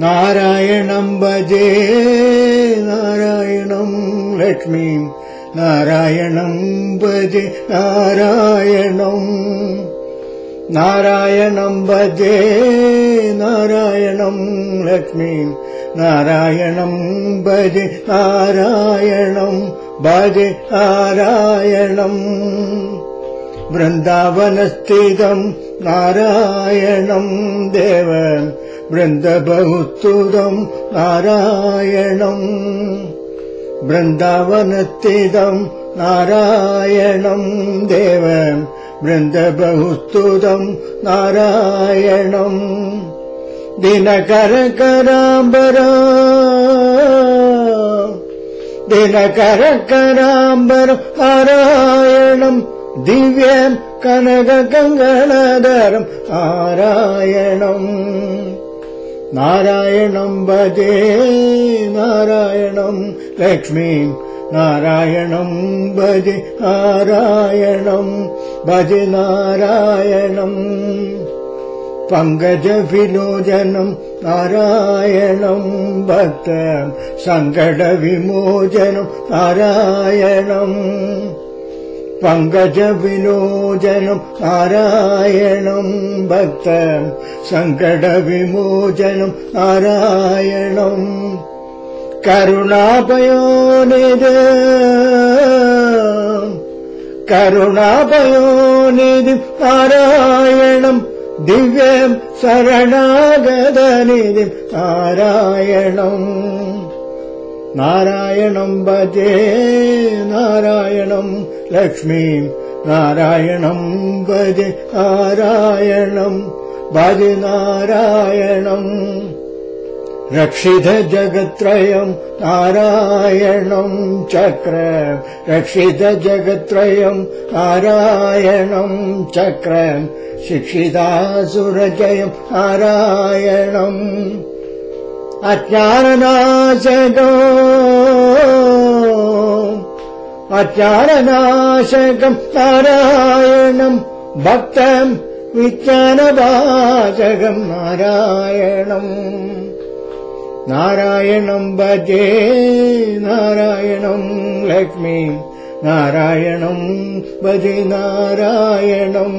നാരായണം ഭജേ നാരായണം ലക്ഷ്മീം നാരായണം ഭജേ നാരായണം നാരായണം ഭജേ നാരായണം ലക്ഷ്മീം നാരായണം ഭജേ നാരായണം ഭജേ നാരായണം. വൃന്ദാവനസ്ഥിതം നാരായണം ദേവൻ വൃന്ദബഹുസ്തുതം നാരായണം. ബൃന്ദാവനത്തിതം നാരായണം. ദേവൻ വൃന്ദബഹുസ്തുതം നാരായണം. ദിനകരകരാംബര. ദിനകരകരാംബര നാരായണം. ദിവ്യം കനകകങ്കണധരം നാരായണം. നാരായണം ഭജേ നാരായണം ലക്ഷ്മീം നാരായണം ഭജ നാരായണം ഭജ നാരായണം പങ്കജവിലോചനം നാരായണം ഭക്ത സങ്കടവിമോചനം നാരായണം പങ്കജവിലോചനം നാരായണം ഭക്ത സങ്കടവിമോചനം നാരായണം. കരുണാപയോനിത് കരുണാപയോനിത് നാരായണം. ദിവ്യം ശരണാഗതനിധി നാരായണം. नारायणम् भजे नारायणम् लक्ष्मीम् नारायणम् भजे नारायणम् वज नारायणम् रक्षित जगत्त्रयम् नारायणम् चक्र रक्षितजगत्रयम् नारायणम् चक्र शिक्षिदासुरजयम् आरायणम् അജ്ഞാനനാശകോ. അജ്ഞാനനാശകം നാരായണം. ഭക്തം വിജ്ഞാനവാചകം നാരായണം. നാരായണം ഭജേ നാരായണം ലക്ഷ്മി നാരായണം ഭജേ നാരായണം.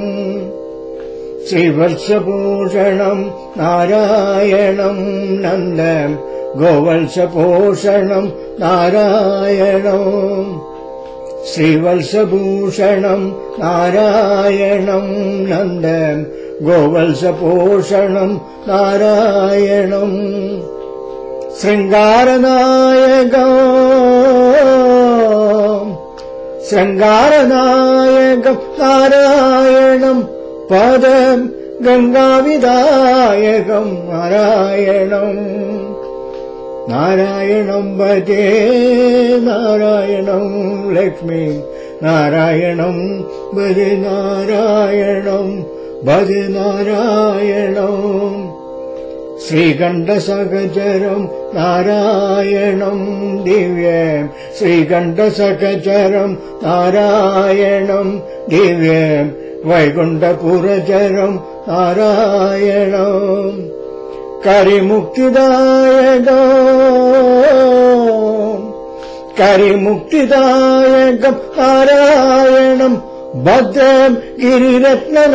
ശ്രീവത്സഭൂഷണം നാരായണം നന്ദം ഗോവത്സഭൂഷണം നാരായണം. ശ്രീവത്സഭൂഷണം നാരായണം നന്ദ ഗോവത്സഭൂഷണം നാരായണം. ശൃംഗാരനായക. ശൃംഗാരനായകം നാരായണം. പദം ഗംഗാവിദായകം നാരായണം. നാരായണം ഭജേ നാരായണം ലക്ഷ്മി നാരായണം ഭജ നാരായണം ഭജ നാരായണം. ശ്രീകണ്ഠസഹചരം നാരായണം ദിവ്യം ശ്രീകണ്ഠസഹചരം നാരായണം ദിവ്യം. വൈകുണ്ഠപുരചരം നാരായണം. കരിമുക്തിദായക കരിമുക്തിദായകം നാരായണം. ഭദ്രം ഗിരിരത്നനായകം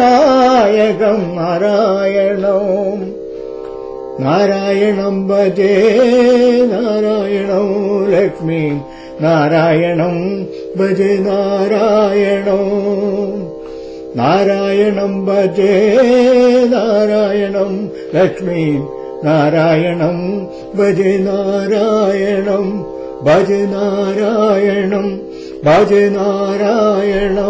നാരായണം. നാരായണം ഭജേ നാരായണോ ലക്ഷ്മി. നാരായണം ഭജ നാരായണം. നാരായണം ഭജേ നാരായണം ലക്ഷ്മി നാരായണം ഭജ നാരായണം ഭജ നാരായണം ഭജ നാരായണം.